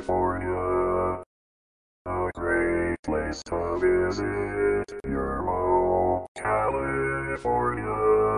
California. A great place to visit, Yermo, California.